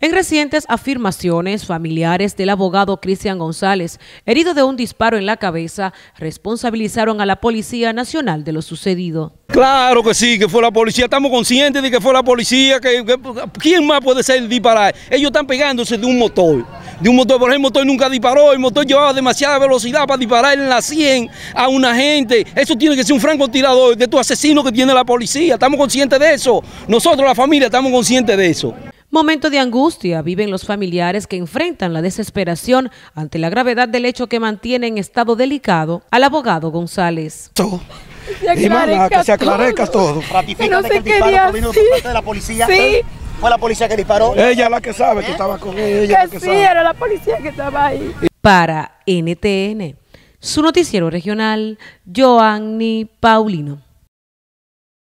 En recientes afirmaciones, familiares del abogado Cristian González, herido de un disparo en la cabeza, responsabilizaron a la Policía Nacional de lo sucedido. Claro que sí, que fue la policía. Estamos conscientes de que fue la policía. Que, ¿Quién más puede ser disparar? Ellos están pegándose de un motor. De un motor, por el motor nunca disparó. El motor llevaba demasiada velocidad para disparar en la 100 a una gente. Eso tiene que ser un francotirador de estos asesinos que tiene la policía. Estamos conscientes de eso. Nosotros, la familia, estamos conscientes de eso. Momento de angustia viven los familiares que enfrentan la desesperación ante la gravedad del hecho que mantiene en estado delicado al abogado González. Y manda, que se aclarezca todo. Ratifica que el disparo vino por parte de la policía. Sí. ¿Fue la policía que disparó? Ella la que sabe que estaba con ella. Que, sí, era la policía que estaba ahí. Para NTN, su noticiero regional, Joanny Paulino.